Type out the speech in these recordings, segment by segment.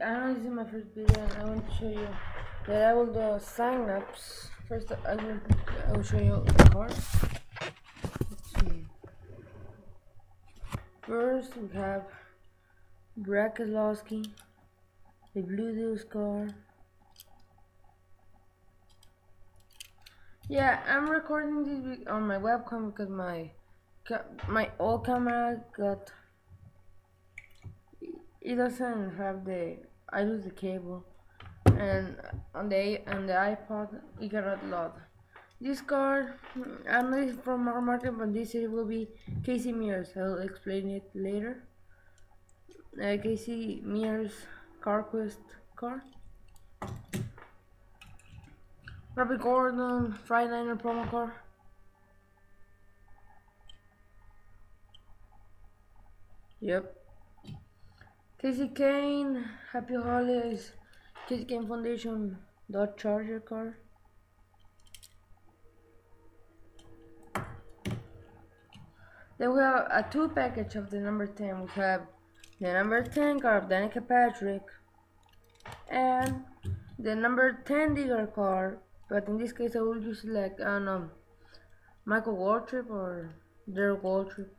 I know this is my first video and I want to show you that I will do sign ups. First, I will, show you the card. Let's see. First, we have Brad the Blue Deuce car. Yeah, I'm recording this on my webcam because my my old camera got it doesn't have the I lose the cable and on the on the iPod it got load. This card I'm not from our market but this it will be Casey Mears. I'll explain it later. Uh, Casey Mears CarQuest car. Robert Gordon Freightliner promo car. Yep. Kasey Kahne, Happy Holidays, Kasey Kahne Foundation, Dodge Charger car. Then we have a two package of the number 10. We have the number 10 car of Danica Patrick and the number 10 digger car. But in this case, I will just select, I don't know, Michael Waltrip or Derek Waltrip.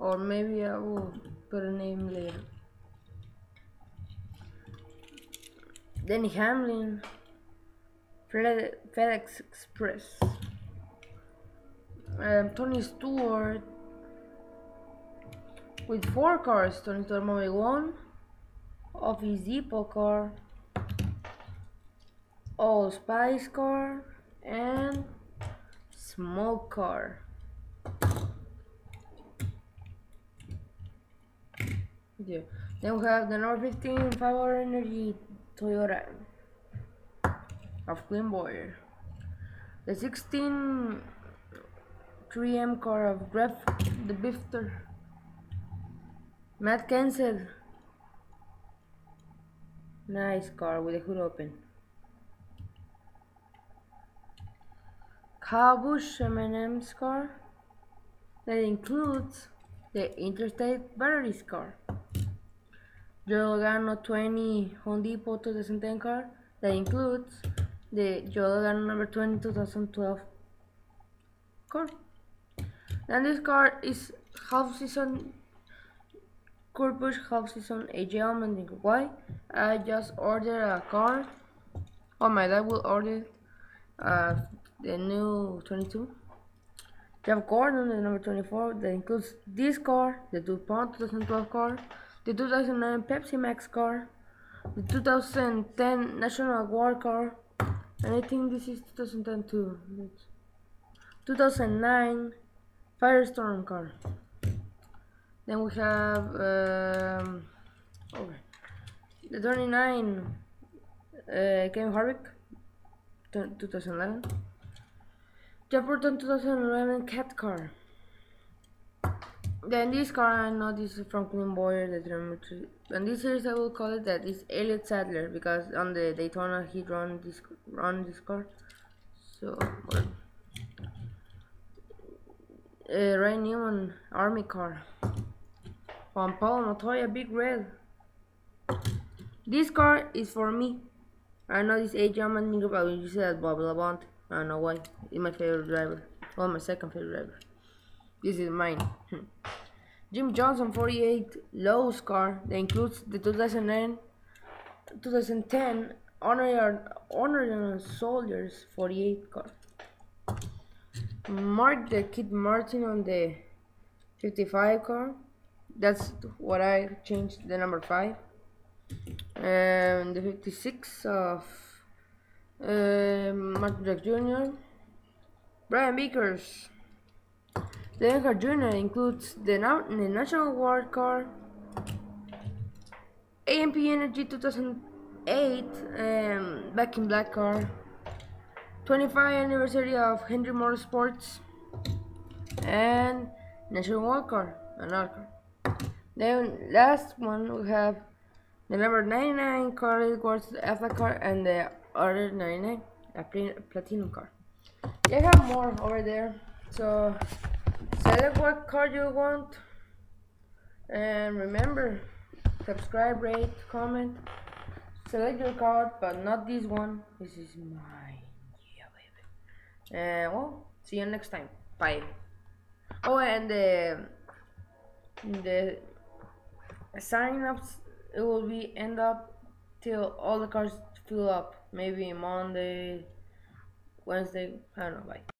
Or maybe I will put a name later. Danny Hamlin, Fred, FedEx Express, um, Tony Stewart, with four cars, Tony Stewart Mobil 1, Office Depot car, Old Spice car, and Smoke car. Yeah. Then we have the number 15 5 hour energy Toyota of Clint Bowyer. The 16 3M car of Gref the Bifter. Matt Kenseth. Nice car with the hood open. Kabush M&M's car that includes the Interstate Batteries car. Logano 20 Home Depot 2010 car that includes the Logano number 20 2012 car. And this car is half season Busch half season AJ Allmendinger. Why? I just ordered a car. Oh my dad will order uh, the new 22. Jeff Gordon, the number 24, that includes this car, the DuPont 2012 car, the 2009 Pepsi Max car, the 2010 National Guard car, and I think this is 2010 too. 2009 Firestorm car. Then we have um, okay, the 29 uh, Kevin Harvick, 2011. Jeff Burton 2011 cat car. Then this car, I know this is from Clint Bowyer, the geometry. And this series I will call it that is Elliott Sadler because on the Daytona he run this run this car. So uh, Ryan Newman Army car. Juan Pablo Montoya Big Red. This car is for me. I know this age a but when you said Bob Labonte. I don't know why. He's my favorite driver. Well, my second favorite driver. This is mine. Jim Johnson 48 Lowe's car that includes the 2009 2010 Honor Honor Soldiers 48 car. Mark the Kid Martin on the 55 car. That's what I changed the number 5. And the 56 of uh, Martin Jack Jr. Brian Beakers. The Earnhardt Jr. includes the, na the National Guard car, AMP Energy 2008 um, Back in Black car, 25th anniversary of Hendrick Motorsports, and National Guard car, another car. Then last one we have the number 99 car equals the Aflac car and the other 99 a platinum car. I have more over there. So select what car you want and remember subscribe, rate, comment. Select your card, but not this one. This is mine. Yeah, baby. And well, see you next time. Bye. Oh, and the the sign ups it will be end up till all the cards fill up. Maybe Monday, Wednesday. I don't know. Bye.